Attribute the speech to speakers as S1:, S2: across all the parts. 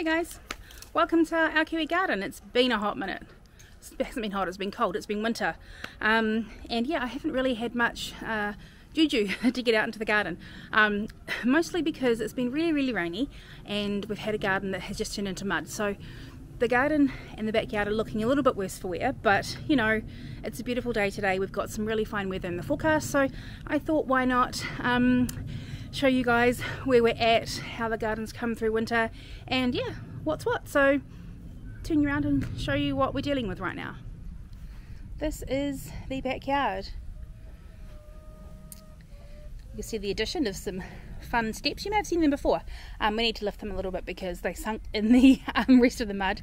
S1: Hey guys, welcome to our Kiwi garden. It's been a hot minute. It hasn't been hot, it's been cold, it's been winter. Um, and yeah, I haven't really had much uh, juju to get out into the garden. Um, mostly because it's been really, really rainy and we've had a garden that has just turned into mud. So the garden and the backyard are looking a little bit worse for wear, but you know, it's a beautiful day today. We've got some really fine weather in the forecast, so I thought why not um, show you guys where we're at, how the garden's come through winter, and yeah, what's what. So turn you around and show you what we're dealing with right now. This is the backyard. You see the addition of some fun steps. You may have seen them before. Um, we need to lift them a little bit because they sunk in the um, rest of the mud.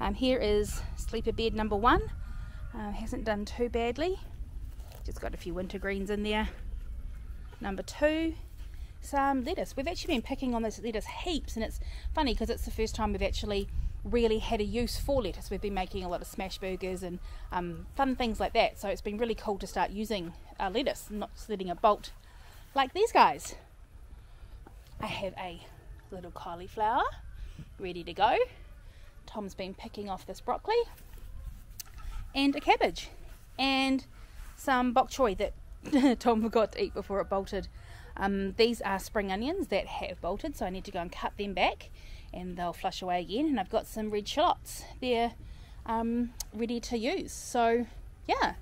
S1: Um, here is sleeper bed number one. Uh, hasn't done too badly. Just got a few winter greens in there. Number two some lettuce. We've actually been picking on this lettuce heaps and it's funny because it's the first time we've actually really had a use for lettuce. We've been making a lot of smash burgers and um, fun things like that. So it's been really cool to start using uh, lettuce, not just letting it bolt like these guys. I have a little cauliflower ready to go. Tom's been picking off this broccoli and a cabbage and some bok choy that Tom forgot to eat before it bolted. Um, these are spring onions that have bolted, so I need to go and cut them back and they'll flush away again. And I've got some red shallots. They're um, ready to use. So, yeah.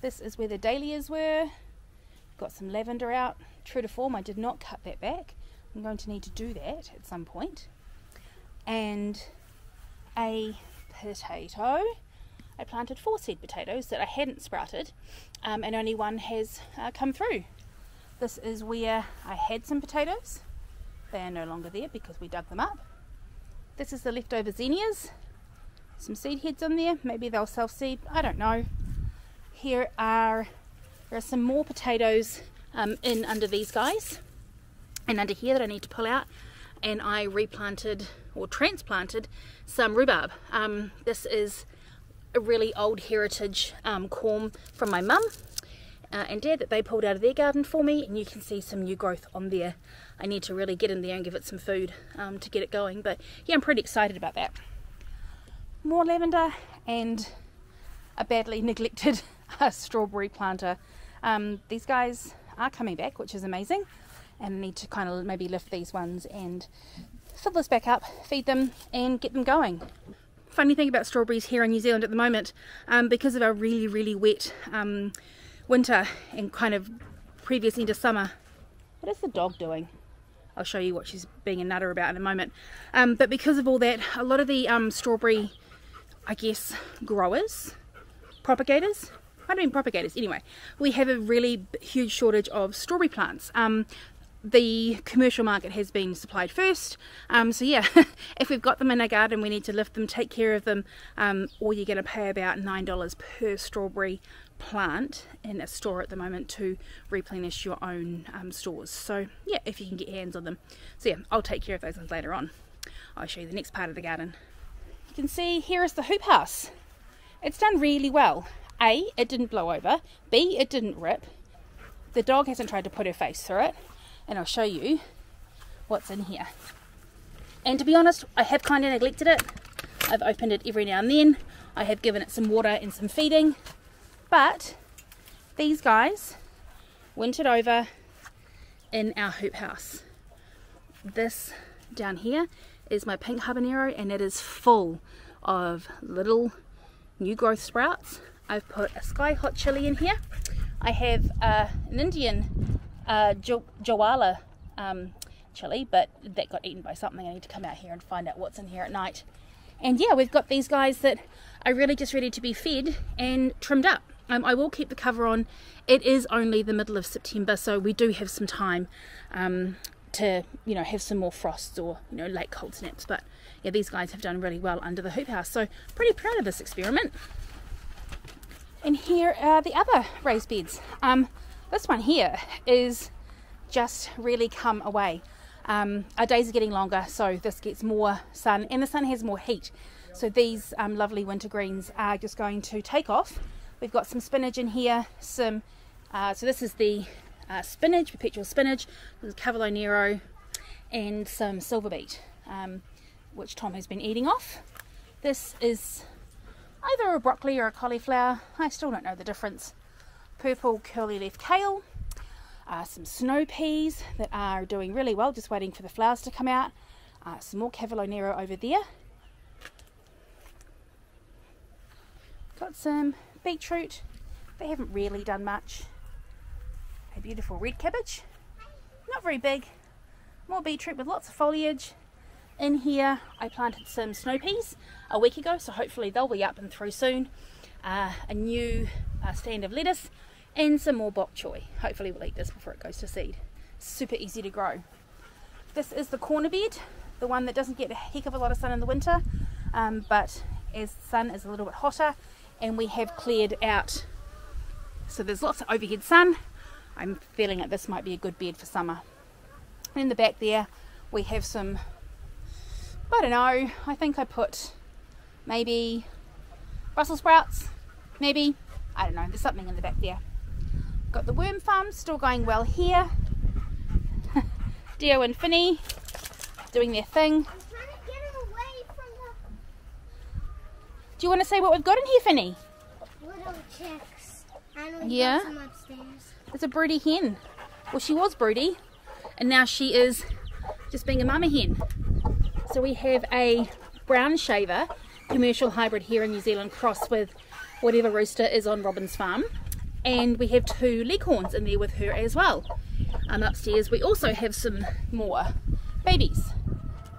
S1: This is where the dahlias were. Got some lavender out. True to form, I did not cut that back. I'm going to need to do that at some point. And a potato. I planted four seed potatoes that I hadn't sprouted um, and only one has uh, come through. This is where I had some potatoes. They are no longer there because we dug them up. This is the leftover zinnias. Some seed heads in there. Maybe they'll self-seed. I don't know. Here are there are some more potatoes um, in under these guys and under here that I need to pull out. And I replanted or transplanted some rhubarb. Um, this is a really old heritage um, corm from my mum uh, and dad that they pulled out of their garden for me and you can see some new growth on there. I need to really get in there and give it some food um, to get it going but yeah I'm pretty excited about that. More lavender and a badly neglected uh, strawberry planter. Um, these guys are coming back which is amazing and need to kind of maybe lift these ones and fill this back up, feed them and get them going funny thing about strawberries here in New Zealand at the moment, um, because of our really, really wet um, winter and kind of previous into summer. What is the dog doing? I'll show you what she's being a nutter about in a moment. Um, but because of all that, a lot of the um, strawberry, I guess, growers, propagators, I don't mean propagators, anyway, we have a really huge shortage of strawberry plants. Um, the commercial market has been supplied first. Um, so yeah, if we've got them in our garden, we need to lift them, take care of them, um, or you're going to pay about $9 per strawberry plant in a store at the moment to replenish your own um, stores. So yeah, if you can get hands on them. So yeah, I'll take care of those ones later on. I'll show you the next part of the garden. You can see here is the hoop house. It's done really well. A, it didn't blow over. B, it didn't rip. The dog hasn't tried to put her face through it and I'll show you what's in here. And to be honest, I have kind of neglected it. I've opened it every now and then. I have given it some water and some feeding. But these guys wintered over in our hoop house. This down here is my pink habanero and it is full of little new growth sprouts. I've put a sky hot chili in here. I have uh, an Indian uh, jo- Jowala um, chili, but that got eaten by something. I need to come out here and find out what's in here at night. And yeah, we've got these guys that are really just ready to be fed and trimmed up. Um, I will keep the cover on. It is only the middle of September, so we do have some time um, to, you know, have some more frosts or, you know, late cold snaps. But yeah, these guys have done really well under the hoop house. So pretty proud of this experiment. And here are the other raised beds. Um, this one here is just really come away. Um, our days are getting longer, so this gets more sun, and the sun has more heat. So these um, lovely winter greens are just going to take off. We've got some spinach in here, some. Uh, so this is the uh, spinach, perpetual spinach. This is Cavolo Nero, and some silver beet, um, which Tom has been eating off. This is either a broccoli or a cauliflower. I still don't know the difference. Purple curly leaf kale, uh, some snow peas that are doing really well, just waiting for the flowers to come out. Uh, some more Cavolo Nero over there. Got some beetroot. They haven't really done much. A beautiful red cabbage. Not very big. More beetroot with lots of foliage. In here I planted some snow peas a week ago, so hopefully they'll be up and through soon. Uh, a new uh, stand of lettuce and some more bok choy. Hopefully we'll eat this before it goes to seed. Super easy to grow. This is the corner bed, the one that doesn't get a heck of a lot of sun in the winter, um, but as the sun is a little bit hotter and we have cleared out, so there's lots of overhead sun, I'm feeling that this might be a good bed for summer. In the back there we have some, I don't know, I think I put maybe Brussels sprouts, maybe, I don't know, there's something in the back there. Got the worm farm still going well here. Dio and Finny doing their thing. Do you want to say what we've got in here, Finny?
S2: Little chicks. And
S1: yeah. It's a broody hen. Well, she was broody, and now she is just being a mama hen. So we have a brown shaver commercial hybrid here in New Zealand cross with whatever rooster is on Robin's farm and we have two leghorns in there with her as well. Um, upstairs we also have some more babies.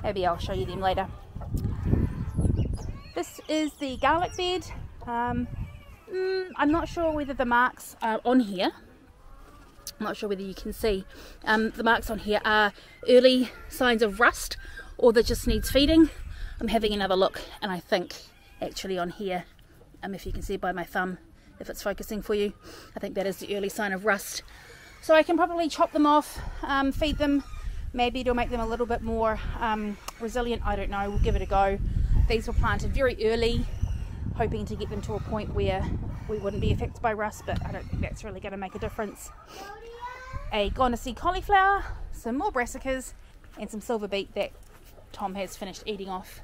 S1: Maybe I'll show you them later. This is the garlic bed. Um, mm, I'm not sure whether the marks are on here. I'm not sure whether you can see. Um, the marks on here are early signs of rust or that just needs feeding. I'm having another look and I think actually on here, um, if you can see by my thumb, if it's focusing for you. I think that is the early sign of rust. So I can probably chop them off, um, feed them, maybe it'll make them a little bit more um, resilient, I don't know, we'll give it a go. These were planted very early, hoping to get them to a point where we wouldn't be affected by rust, but I don't think that's really going to make a difference. A Gonasi cauliflower, some more brassicas, and some silver beet that Tom has finished eating off.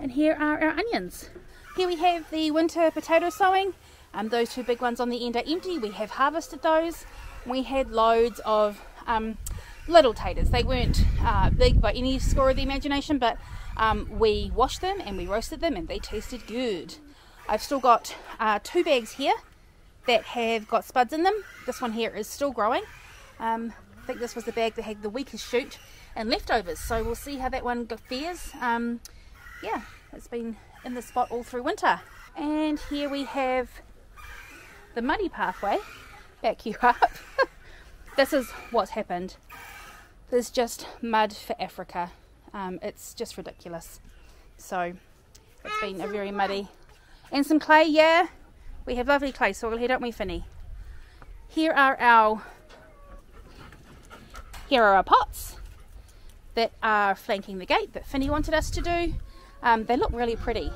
S1: And here are our onions. Here we have the winter potato sowing. Um, those two big ones on the end are empty. We have harvested those. We had loads of um, little taters. They weren't uh, big by any score of the imagination, but um, we washed them and we roasted them and they tasted good. I've still got uh, two bags here that have got spuds in them. This one here is still growing. Um, I think this was the bag that had the weakest shoot and leftovers. So we'll see how that one fares. Um, yeah, it's been in the spot all through winter. And here we have the muddy pathway back you up. this is what's happened. There's just mud for Africa. Um, it's just ridiculous. So it's been a very muddy. And some clay, yeah. We have lovely clay soil here, don't we, Finny? Here are our here are our pots that are flanking the gate that Finny wanted us to do. Um, they look really pretty.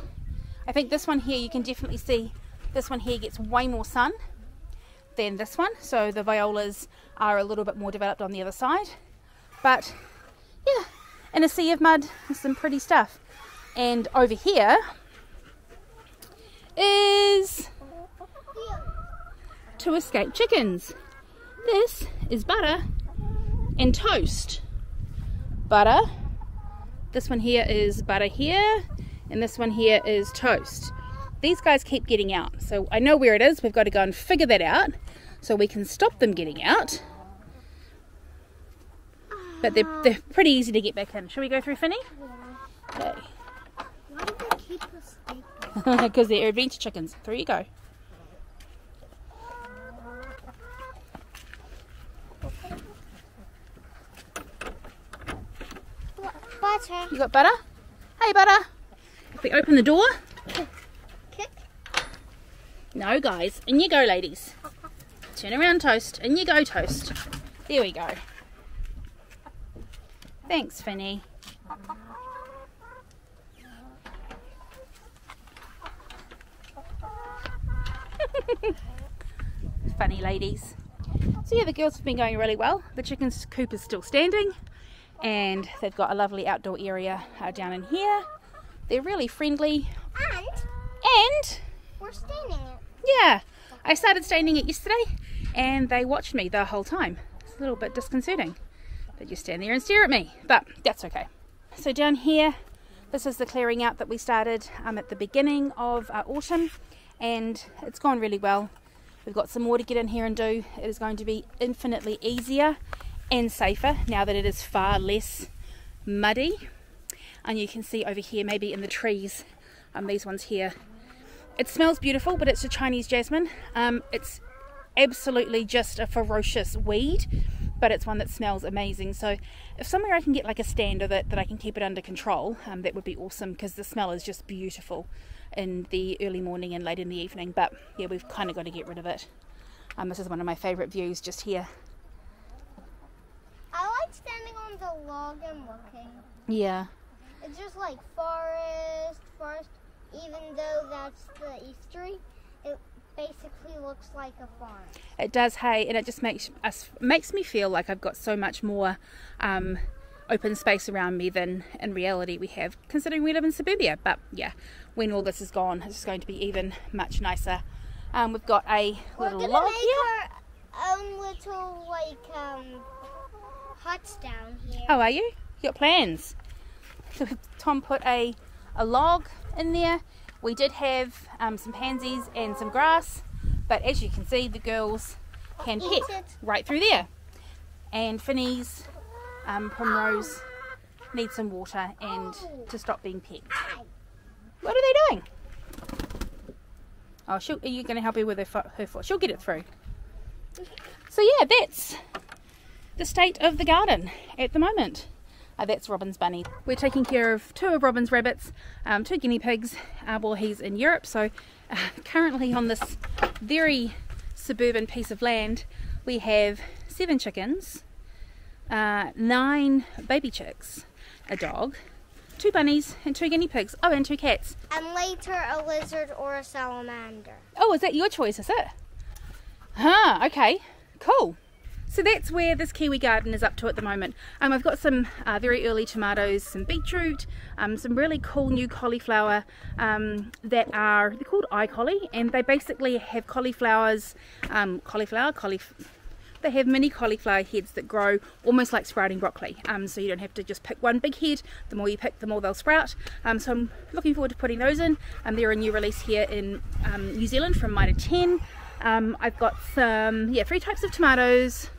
S1: I think this one here you can definitely see this one here gets way more sun than this one, so the violas are a little bit more developed on the other side. But yeah, in a sea of mud, some pretty stuff. And over here is to escape chickens. This is butter and toast. Butter. This one here is butter here, and this one here is toast these guys keep getting out. So I know where it is. We've got to go and figure that out so we can stop them getting out. But they're, they're pretty easy to get back in. Shall we go through Finny?
S2: Okay. Why do they keep us
S1: Because they're adventure chickens. Through you go.
S2: Butter.
S1: You got butter? Hey, butter. If we open the door, no, guys. In you go, ladies. Turn around, Toast. In you go, Toast. There we go. Thanks, Finny. Funny ladies. So yeah, the girls have been going really well. The chicken's coop is still standing and they've got a lovely outdoor area uh, down in here. They're really friendly
S2: And
S1: and
S2: we're staining it.
S1: Yeah, I started staining it yesterday and they watched me the whole time. It's a little bit disconcerting. They you stand there and stare at me, but that's okay. So down here, this is the clearing out that we started um, at the beginning of uh, autumn and it's gone really well. We've got some more to get in here and do. It is going to be infinitely easier and safer now that it is far less muddy. And you can see over here, maybe in the trees, um, these ones here, it smells beautiful, but it's a Chinese jasmine. Um, it's absolutely just a ferocious weed, but it's one that smells amazing. So if somewhere I can get like a stand of it that I can keep it under control, um, that would be awesome because the smell is just beautiful in the early morning and late in the evening. But yeah, we've kind of got to get rid of it. Um, this is one of my favourite views just here.
S2: I like standing on the log and looking.
S1: Yeah.
S2: It's just like forest, forest. Even though that's the eastery, it basically looks like a farm.
S1: It does, hey, and it just makes us makes me feel like I've got so much more um, open space around me than in reality we have, considering we live in suburbia. But yeah, when all this is gone, it's just going to be even much nicer. Um, we've got a
S2: We're
S1: little
S2: gonna
S1: log
S2: make
S1: here.
S2: our own little like um huts down here.
S1: Oh, are you? You got plans? So Tom put a a log in there. We did have um, some pansies and some grass, but as you can see, the girls can pick right through there. And Finny's um, primrose needs some water and to stop being picked. What are they doing? Oh, she'll, are you going to help her with her, fo- her foot? She'll get it through. So yeah, that's the state of the garden at the moment. Uh, that's Robin's bunny. We're taking care of two of Robin's rabbits, um, two guinea pigs uh, while he's in Europe. So uh, currently on this very suburban piece of land, we have seven chickens, uh, nine baby chicks, a dog, two bunnies, and two guinea pigs. Oh, and two cats.
S2: And later a lizard or a salamander.
S1: Oh, is that your choice, is it? Huh, okay, cool. So that's where this kiwi garden is up to at the moment. Um, I've got some uh, very early tomatoes, some beetroot, um, some really cool new cauliflower um, that are, they're called iColly, and they basically have cauliflowers, um, cauliflower, cauliflower, they have mini cauliflower heads that grow almost like sprouting broccoli. Um, so you don't have to just pick one big head. The more you pick, the more they'll sprout. Um, so I'm looking forward to putting those in. Um, they're a new release here in um, New Zealand from Mitre 10. Um, I've got some, yeah, three types of tomatoes,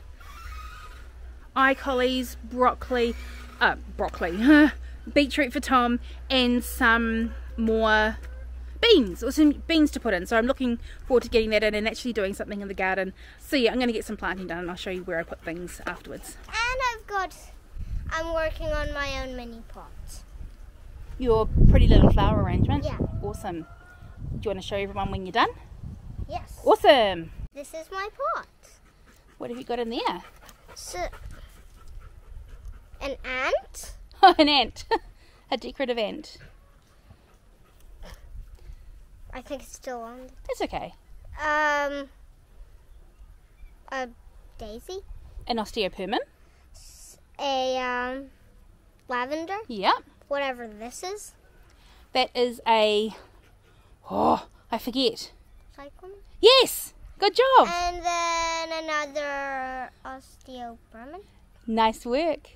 S1: iCollies, broccoli, uh, broccoli, beetroot for Tom, and some more beans or some beans to put in so I'm looking forward to getting that in and actually doing something in the garden so yeah I'm going to get some planting done and I'll show you where I put things afterwards
S2: And I've got I'm working on my own mini pot.
S1: your pretty little flower arrangement
S2: Yeah.
S1: awesome do you want to show everyone when you're done
S2: Yes.
S1: awesome
S2: This is my pot.
S1: what have you got in there
S2: So an ant,
S1: oh an ant. A decorative ant.
S2: I think it's still on.
S1: It's okay.
S2: Um a daisy,
S1: an osteospermum?
S2: A um lavender,
S1: Yep.
S2: whatever this is.
S1: that is a oh I forget.
S2: Cyclamen.
S1: yes! Good job!
S2: And then another osteospermum.
S1: nice work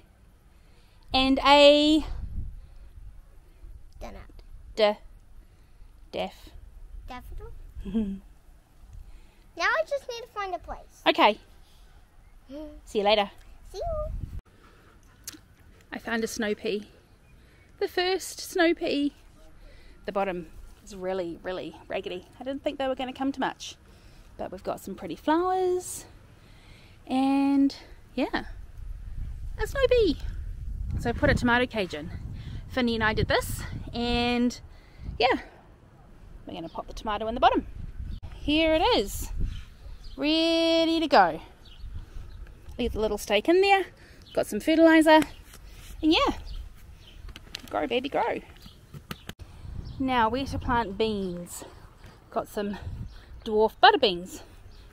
S1: and a
S2: Then a
S1: deaf
S2: daffodil. Now I just need to find a place.
S1: okay see you later
S2: See you.
S1: I found a snow pea. The first snow pea. The bottom is really, really raggedy. I didn't think they were going to come to much. But we've got some pretty flowers. And yeah, a snow pea. So I put a tomato cage in. Finny and I did this. And yeah, we're to pop the tomato in the bottom. Here it is. Ready to go. Leave the little stake in there. Got some fertilizer. And yeah, grow baby grow. Now where to plant beans. Got some dwarf butter beans.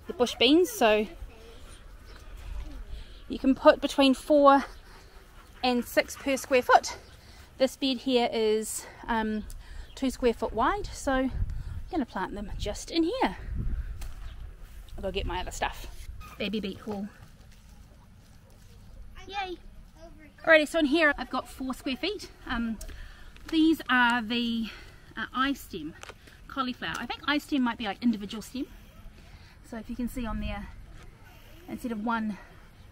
S1: The bush beans, so you can put between four and six per square foot. This bed here is um, two square foot wide, so I'm going to plant them just in here. I'll go get my other stuff. Baby beet haul. Yay! Alrighty, so in here I've got four square feet. Um, these are the uh, eye stem cauliflower. I think eye stem might be like individual stem. So if you can see on there, instead of one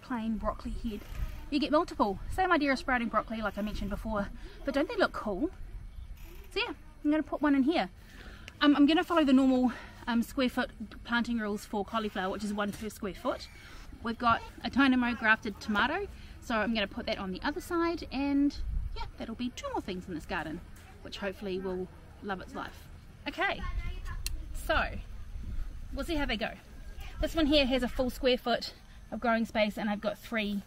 S1: plain broccoli head, you get multiple. Same idea of sprouting broccoli like I mentioned before, but don't they look cool? So yeah, I'm going to put one in here. Um, I'm going to follow the normal um, square foot planting rules for cauliflower, which is one per square foot. We've got a Dynamo grafted tomato, so I'm going to put that on the other side, and yeah, that'll be two more things in this garden, which hopefully will love its life. Okay, so we'll see how they go. This one here has a full square foot of growing space, and I've got three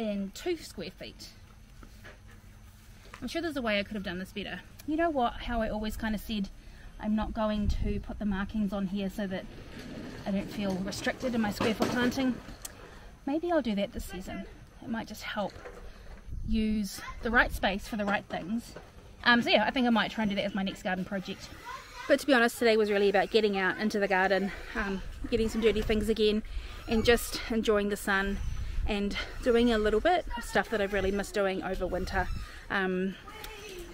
S1: in two square feet. I'm sure there's a way I could have done this better. You know what, how I always kind of said I'm not going to put the markings on here so that I don't feel restricted in my square foot planting. Maybe I'll do that this season. It might just help use the right space for the right things. Um, so yeah, I think I might try and do that as my next garden project. But to be honest, today was really about getting out into the garden, um, getting some dirty things again, and just enjoying the sun and doing a little bit of stuff that I've really missed doing over winter. Um,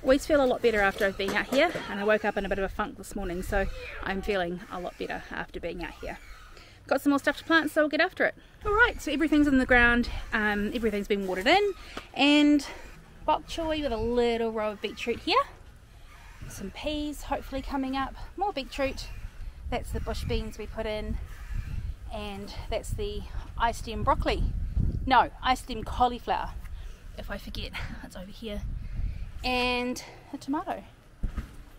S1: always feel a lot better after I've been out here and I woke up in a bit of a funk this morning so I'm feeling a lot better after being out here. Got some more stuff to plant so we will get after it. Alright, so everything's in the ground, um, everything's been watered in and bok choy with a little row of beetroot here. Some peas hopefully coming up, more beetroot. That's the bush beans we put in and that's the eye stem broccoli no, I stem cauliflower. If I forget, it's over here. And a tomato.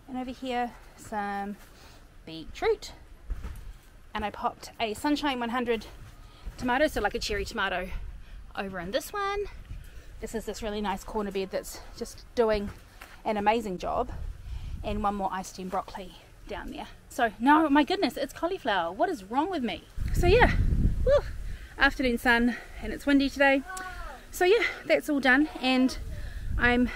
S1: And over here, some beetroot. And I popped a Sunshine 100 tomato, so like a cherry tomato, over in this one. This is this really nice corner bed that's just doing an amazing job. And one more eye stem broccoli down there. So, no, my goodness, it's cauliflower. What is wrong with me? So yeah, whew afternoon sun and it's windy today. So yeah that's all done and I'm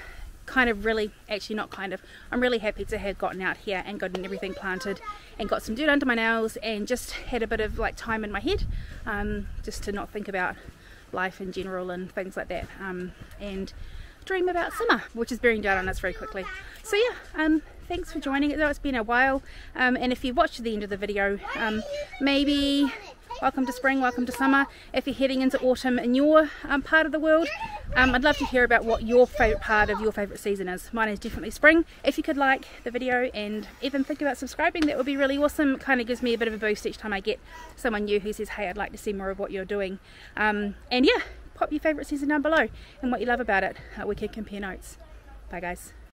S1: kind of really actually not kind of I'm really happy to have gotten out here and gotten everything planted and got some dirt under my nails and just had a bit of like time in my head um, just to not think about life in general and things like that um, and dream about summer which is bearing down on us very quickly. So yeah um, thanks for joining. It though it's been a while um, and if you've watched the end of the video um, maybe welcome to spring, welcome to summer. If you're heading into autumn in your um, part of the world, um, I'd love to hear about what your favourite part of your favourite season is. Mine is definitely spring. If you could like the video and even think about subscribing, that would be really awesome. It kind of gives me a bit of a boost each time I get someone new who says, hey, I'd like to see more of what you're doing. Um, and yeah, pop your favourite season down below and what you love about it. Uh, we can compare notes. Bye guys.